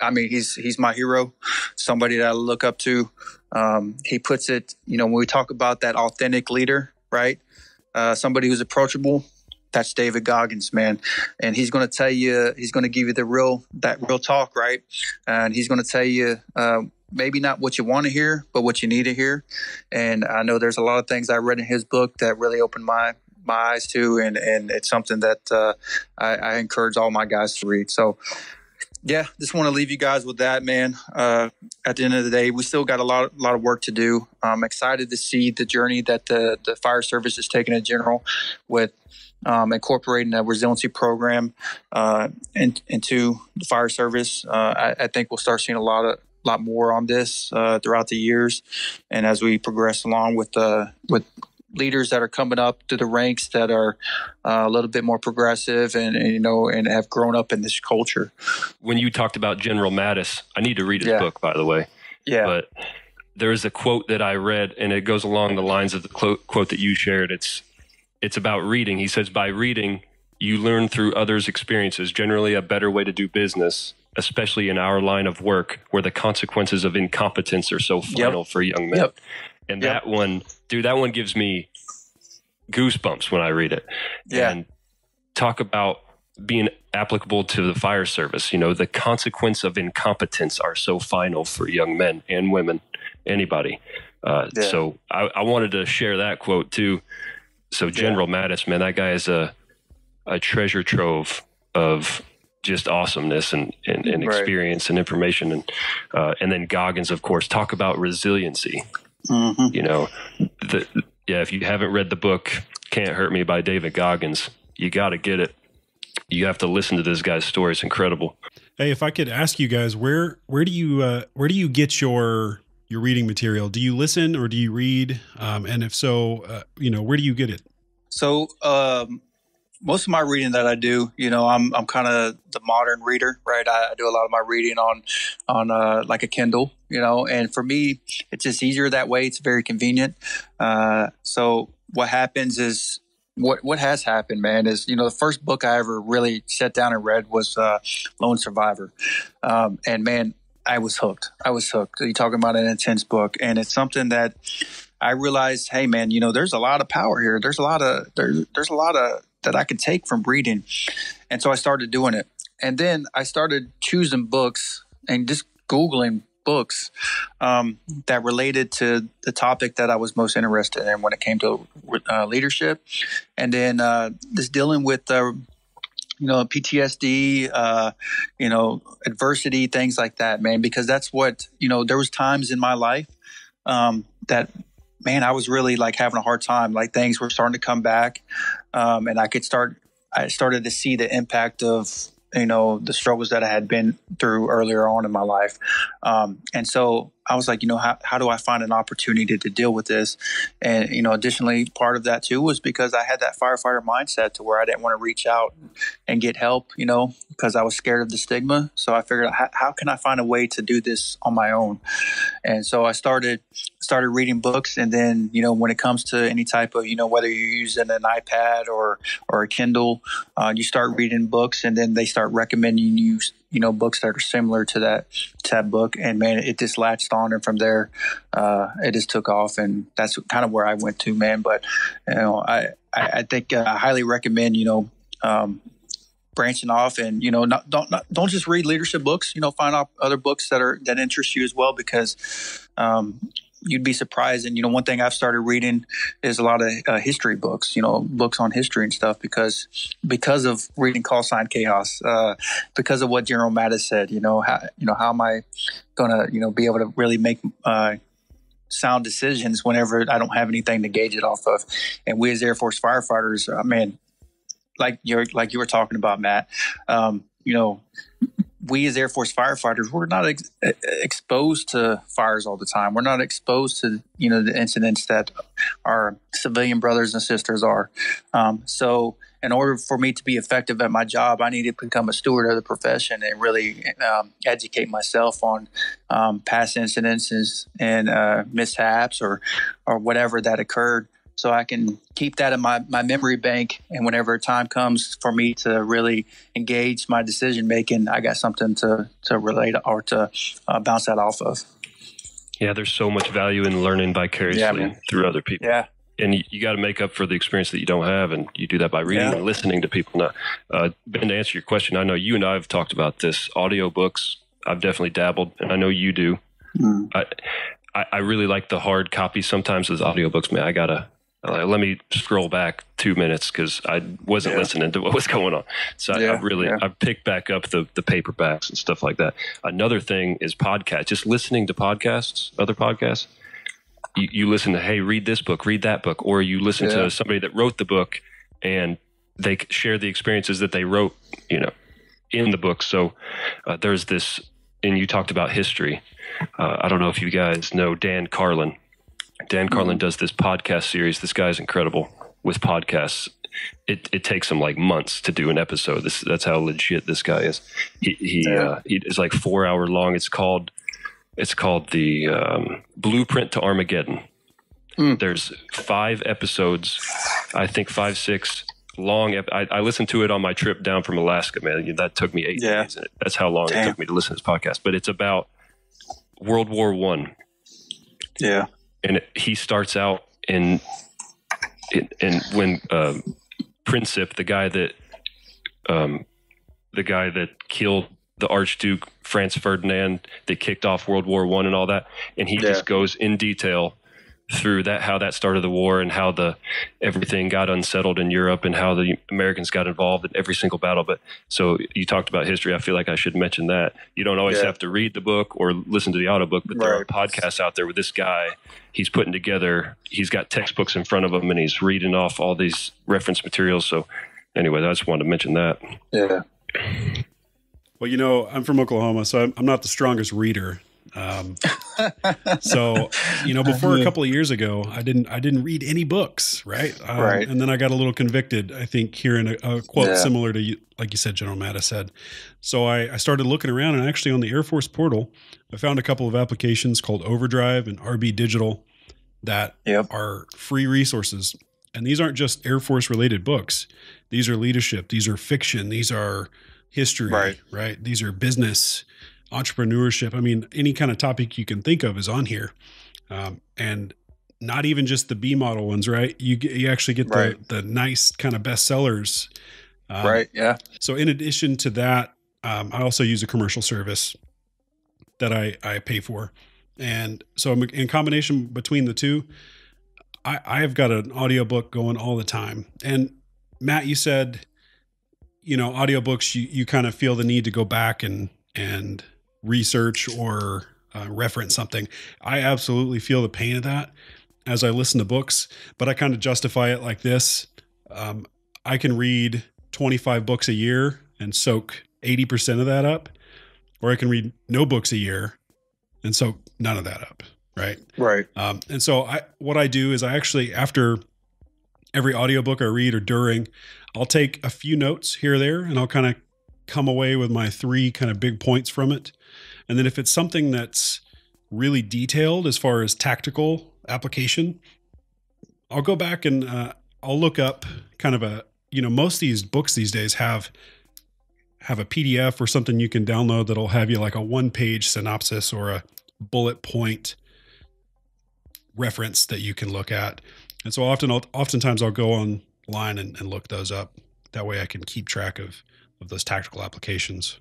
I mean, he's, he's my hero, somebody that I look up to. Um, he puts it, you know, when we talk about that authentic leader, right? Uh, somebody who's approachable. That's David Goggins, man, and he's going to tell you, he's going to give you the real, that real talk, right? And he's going to tell you, uh, maybe not what you want to hear, but what you need to hear. And I know there's a lot of things I read in his book that really opened my my eyes to, and and it's something that uh, I, I encourage all my guys to read. So yeah, just want to leave you guys with that, man. Uh, at the end of the day, we still got a lot, lot of work to do. I'm excited to see the journey that the the fire service is taking in general, with um, incorporating a resiliency program uh, in, into the fire service. Uh, I, I, think we'll start seeing a lot of lot more on this uh, throughout the years, and as we progress along with the with leaders that are coming up to the ranks that are uh, a little bit more progressive and, and, you know and have grown up in this culture. When you talked about General Mattis, I need to read his yeah. book by the way. Yeah. But there is a quote that I read and it goes along the lines of the quote that you shared. It's it's about reading. He says by reading you learn through others' experiences, generally a better way to do business, especially in our line of work where the consequences of incompetence are so final yep. for young men. Yep. And yep. that one dude, that one gives me goosebumps when I read it. Yeah. And talk about being applicable to the fire service. You know, the consequence of incompetence are so final for young men and women, anybody. Uh, yeah. So I, I, wanted to share that quote too. So General yeah. Mattis, man, that guy is a a treasure trove of just awesomeness and, and, and experience right. and information. And uh, and then Goggins, of course, talk about resiliency. Mm-hmm. You know, the, yeah, if you haven't read the book Can't Hurt Me by David Goggins, you got to get it. You have to listen to this guy's story. It's incredible. Hey, if I could ask you guys, where where do you uh, where do you get your your reading material? Do you listen or do you read? Um, and if so, uh, you know, where do you get it? So um, most of my reading that I do, you know, I'm I'm kind of the modern reader, right? I, I, do a lot of my reading on on uh, like a Kindle, you know, and for me, it's just easier that way. It's very convenient. Uh, so what happens is what what has happened, man, is you know the first book I ever really sat down and read was uh, Lone Survivor, um, and man, I was hooked. I was hooked. You're talking about an intense book, and it's something that I realized, hey, man, you know, there's a lot of power here. There's a lot of there's there's a lot of that I could take from reading, and so I started doing it. And then I started choosing books and just googling books um, that related to the topic that I was most interested in when it came to uh, leadership, and then uh, just dealing with. Uh, you know, PTSD, uh, you know, adversity, things like that, man, because that's what, you know, there was times in my life um, that man, I was really like having a hard time. Like things were starting to come back, um, and I could start. I started to see the impact of you know the struggles that I had been through earlier on in my life, um, and so I was like, you know, how, how do I find an opportunity to deal with this? And, you know, additionally, part of that too was because I had that firefighter mindset to where I didn't want to reach out and get help, you know, because I was scared of the stigma. So I figured, how, how can I find a way to do this on my own? And so I started started reading books, and then you know, when it comes to any type of, you know, whether you're using an iPad or or a Kindle, uh, you start reading books, and then they start recommending you you know books that are similar to that to that book. And man it just latched on and from there uh, it just took off and that's kind of where i went to man. But you know i i, I think uh, i highly recommend you know um, branching off and you know not, don't not, don't just read leadership books. You know find out other books that are that interest you as well because um, you'd be surprised. And you know, one thing I've started reading is a lot of uh, history books. You know, books on history and stuff because because of reading Call Sign Chaos, uh, because of what General Mattis said. You know, how you know how am I to you know be able to really make uh, sound decisions whenever I don't have anything to gauge it off of. And we as Air Force firefighters, uh, man, like you're like you were talking about, Matt. Um, you know, we as Air Force firefighters, we're not ex- exposed to fires all the time. We're not exposed to you know the incidents that our civilian brothers and sisters are. Um, so, in order for me to be effective at my job, I need to become a steward of the profession and really um, educate myself on um, past incidents and uh, mishaps or or whatever that occurred so I can keep that in my, my memory bank. And whenever time comes for me to really engage my decision making, I got something to, to relate or to uh, bounce that off of. Yeah, there's so much value in learning vicariously yeah, through other people. Yeah. And you, you got to make up for the experience that you don't have, and you do that by reading yeah. and listening to people. Now, uh, Ben, to answer your question, I know you and I have talked about this. Audiobooks, I've definitely dabbled, and I know you do. Mm. I, I, I really like the hard copy sometimes as audiobooks. Man, I gotta uh, let me scroll back two minutes because I wasn't yeah. listening to what was going on. So yeah, I, I, really yeah. I picked back up the the paperbacks and stuff like that. Another thing is podcast. Just listening to podcasts, other podcasts. You, you listen to hey, read this book, read that book, or you listen to somebody that wrote the book and they share the experiences that they wrote. You know, in the book. So uh, there's this, and you talked about history. Uh, I don't know if you guys know Dan Carlin Dan mm-hmm. Carlin does this podcast series. This guy's incredible with podcasts. It, it takes him like months to do an episode. This that's how legit this guy is. He he, yeah. uh, he is like four hour long. It's called it's called the um, Blueprint to Armageddon. Mm. There's five episodes, I think five six long. I, I, listened to it on my trip down from Alaska. Man, that took me eight yeah. days. That's how long Damn. it took me to listen to this podcast. But it's about World War One. Yeah, and he starts out in and when um, Princip, the guy that um, the guy that killed the Archduke Franz Ferdinand, that kicked off World War One and all that, and he yeah. just goes in detail through that how that started the war and how the everything got unsettled in Europe and how the Americans got involved in every single battle. But so you talked about history. I feel like I should mention that you don't always yeah. have to read the book or listen to the audiobook, but there are podcasts out there with this guy. He's putting together. He's got textbooks in front of him and he's reading off all these reference materials. So anyway, I just wanted to mention that. Yeah. Well, you know, I'm from Oklahoma, so I'm, I'm not the strongest reader. Um, so you know, before a couple of years ago, I didn't I didn't read any books, right? Um, Right. And then I got a little convicted. I think hearing a, a quote Yeah. similar to you, like you said, General Mattis said. So I, I started looking around, and actually on the Air Force portal, I found a couple of applications called Overdrive and RB Digital that Yep. are free resources. And these aren't just Air Force related books. These are leadership. These are fiction. These are history. Right. Right. These are business, entrepreneurship. I mean, any kind of topic you can think of is on here. Um, and not even just the B model ones, right? You get, you actually get the, the nice kind of bestsellers. Um, right. Yeah. so in addition to that, um, I also use a commercial service that I, I pay for. And so I'm in combination between the two, I, I have got an audiobook going all the time. And Matt, you said, you know, audiobooks, you, you kind of feel the need to go back and, and research or uh, reference something. I absolutely feel the pain of that as I listen to books, but I kind of justify it like this. Um, I can read 25 books a year and soak 80% of that up, or I can read no books a year and soak none of that up. Right. Right. Um, and so I, what I do is I actually, after every audiobook I read or during, I'll take a few notes here or there and I'll kind of come away with my three kind of big points from it. And then if it's something that's really detailed as far as tactical application, I'll go back and uh, I'll look up kind of a, you know, most these books these days have have a PDF or something you can download that'll have you like a one page synopsis or a bullet point reference that you can look at. And so often, I'll, oftentimes I'll go online and, and look those up. That way I can keep track of, of those tactical applications.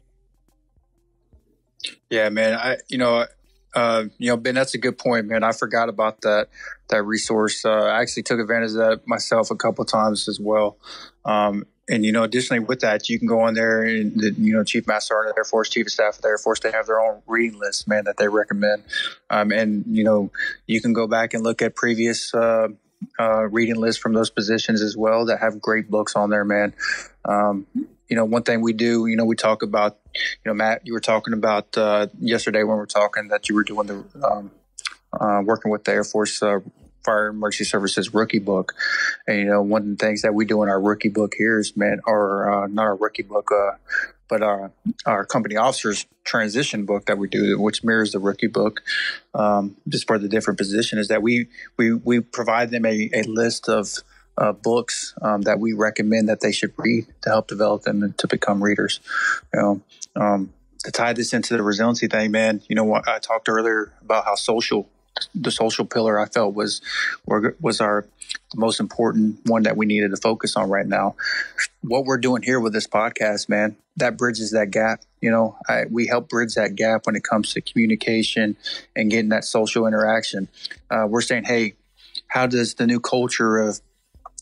Yeah, man. I, you know, uh, you know, Ben, that's a good point, man. I forgot about that that resource. Uh, I actually took advantage of that myself a couple times as well. Um, and you know, additionally with that, you can go on there and you know, Chief Master Sergeant of the Air Force, Chief of Staff of the Air Force, they have their own reading list, man, that they recommend. Um, and you know, you can go back and look at previous uh, uh, reading lists from those positions as well that have great books on there, man. Um, you know, one thing we do, you know, we talk about, you know, Matt, you were talking about uh, yesterday when we were talking that you were doing the um, uh, working with the Air Force uh, Fire Emergency Services rookie book, and you know, one of the things that we do in our rookie book here is, man, or uh, not our rookie book, uh, but our our company officers transition book that we do, which mirrors the rookie book, um, just for the different position, is that we we we provide them a, a list of uh, books um, that we recommend that they should read to help develop them to become readers. You know, um, to tie this into the resiliency thing, man. You know what I talked earlier about how social, the social pillar I felt was was our most important one that we needed to focus on right now. What we're doing here with this podcast, man, that bridges that gap. You know, I, we help bridge that gap when it comes to communication and getting that social interaction. Uh, we're saying, hey, how does the new culture of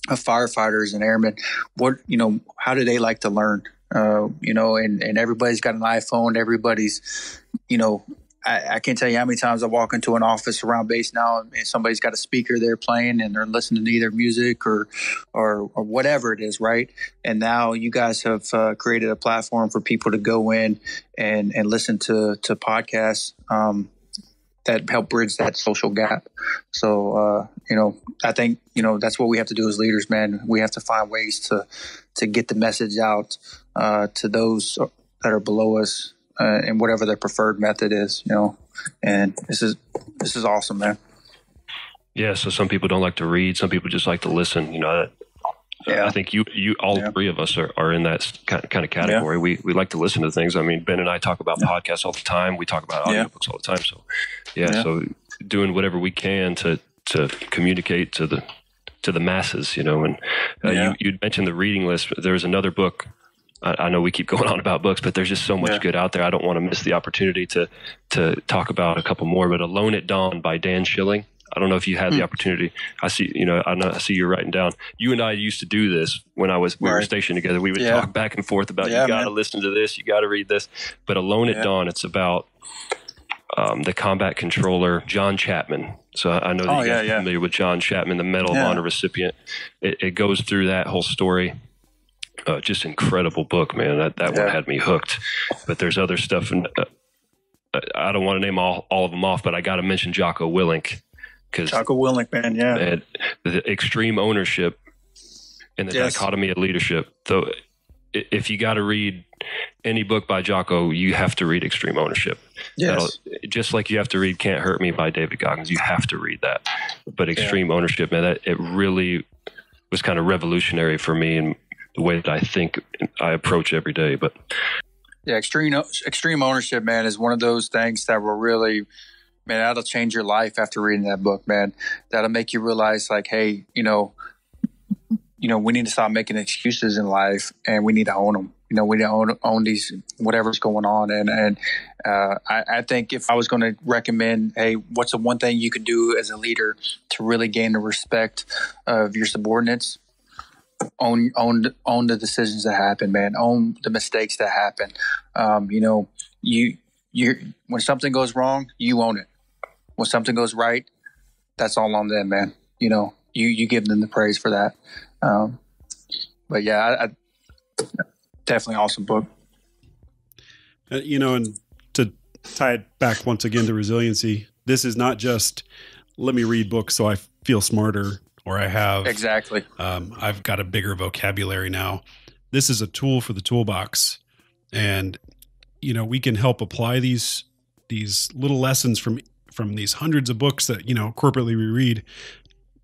of firefighters and airmen what you know how do they like to learn uh, you know and, and everybody's got an iphone everybody's you know I, I can't tell you how many times I walk into an office around base now and somebody's got a speaker there playing and they're listening to either music or or, or whatever it is, right? And now you guys have uh, created a platform for people to go in and, and listen to to podcasts um, that help bridge that social gap. So uh, you know, I think you know that's what we have to do as leaders, man. We have to find ways to to get the message out uh, to those that are below us uh, in whatever their preferred method is. You know, and this is this is awesome, man. Yeah, so some people don't like to read. Some people just like to listen. You know, Yeah. I think you, you, all Yeah. three of us are, are in that kind of, category. We we like to listen to things. I mean, Ben and I talk about podcasts all the time. We talk about Yeah. audiobooks all the time. So, yeah, Yeah. so doing whatever we can to to communicate to the to the masses, you know. And uh, Yeah. you you mentioned the reading list. There's another book. I, I know we keep going on about books, but there's just so much Yeah. good out there. I don't want to miss the opportunity to to talk about a couple more. But Alone at Dawn by Dan Schilling. I don't know if you had the Hmm. opportunity. I see, you know, I know I see you writing down. You and I used to do this when I was we were stationed together. We would Yeah. talk back and forth about Yeah, you got to listen to this, you got to read this. But Alone at Yeah. Dawn, it's about um, the combat controller John Chapman. So I I know that Oh, you guys are familiar with John Chapman, the Medal of Honor recipient. It, it goes through that whole story. Uh, just incredible book, man. That that one had me hooked. But there's other stuff. And uh, I don't want to name all, all of them off, but I got to mention Jocko Willink because Jocko Willink, man. Yeah. the extreme ownership and the Yes. dichotomy of leadership. So, if you got to read any book by Jocko, you have to read Extreme Ownership. Yes. That'll- just like you have to read Can't Hurt Me by David Goggins, you have to read that. But Extreme Ownership, man, that it really was kind of revolutionary for me and the way that I think I approach every day. But Yeah, extreme extreme ownership, man, is one of those things that will really, man, that'll change your life after reading that book, man. That'll make you realize, like, hey, you know, you know, we need to stop making excuses in life, and we need to own them. You know, we need to own, own these whatever's going on, and and uh, I, I think if I was going to recommend, hey, what's the one thing you could do as a leader to really gain the respect of your subordinates? own own own the decisions that happen, man. Own the mistakes that happen. Um, you know, you you when something goes wrong, you own it. When something goes right, that's all on them, man. You know, you you give them the praise for that. Um, but yeah, I, I, definitely awesome book. Uh, you know, and to tie it back once again to resiliency, this is not just let me read books so I feel smarter or I have Exactly. um, I've got a bigger vocabulary now. This is a tool for the toolbox, and you know we can help apply these these little lessons from from these hundreds of books that you know corporately we read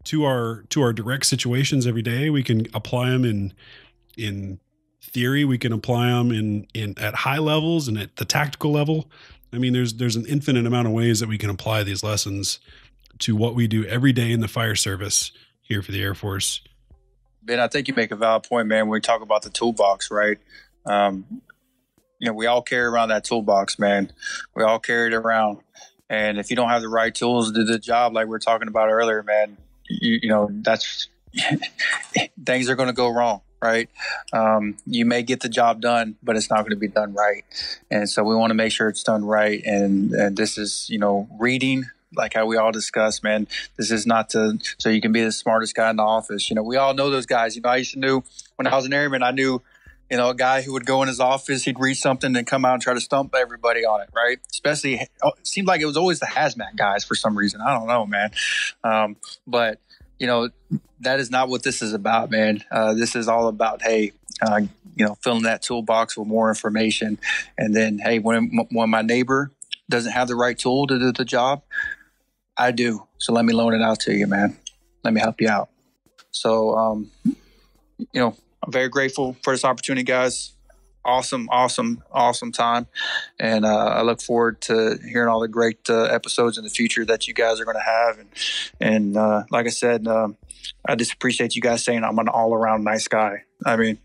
to our to our direct situations every day. We can apply them in in theory. We can apply them in in at high levels and at the tactical level. I mean, there's there's an infinite amount of ways that we can apply these lessons to what we do every day in the fire service here for the Air Force. Ben, I think you make a valid point, man. When we talk about the toolbox, right? Um, you know, we all carry around that toolbox, man. We all carry it around, and if you don't have the right tools to do the job, like we are talking about earlier, man, you, you know that's things are going to go wrong, right? Um, you may get the job done, but it's not going to be done right, and so we want to make sure it's done right. And and this is, you know, reading. Like how we all discuss, man. This is not to so you can be the smartest guy in the office. You know, we all know those guys. You know, I used to know when I was an airman, I knew, you know, a guy who would go in his office, he'd read something and come out and try to stump everybody on it, right? Especially, oh, it seemed like it was always the hazmat guys for some reason. I don't know, man. Um, but, you know, that is not what this is about, man. Uh, this is all about, hey, uh, you know, filling that toolbox with more information. And then, hey, when, when my neighbor doesn't have the right tool to do the job, I do. So let me loan it out to you, man. Let me help you out. So, um, you know, I'm very grateful for this opportunity, guys. Awesome, awesome, awesome time. And uh, I look forward to hearing all the great uh, episodes in the future that you guys are going to have. And, and uh, like I said, um, I just appreciate you guys saying I'm an all around nice guy. I mean,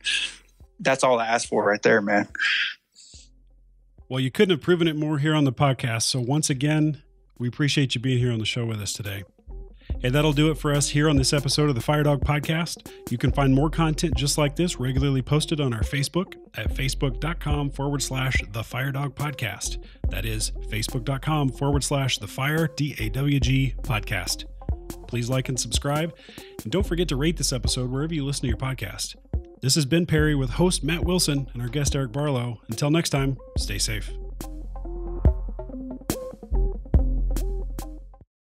that's all I ask for right there, man. Well, you couldn't have proven it more here on the podcast. So, once again, we appreciate you being here on the show with us today. Hey, that'll do it for us here on this episode of the FireDawg Podcast. You can find more content just like this regularly posted on our Facebook at facebook.com forward slash the FireDawg Podcast. That is facebook.com forward slash the Fire D A W G Podcast. Please like and subscribe. And don't forget to rate this episode wherever you listen to your podcast. This has been Perry with host Matt Wilson and our guest Eric Barlow. Until next time, stay safe.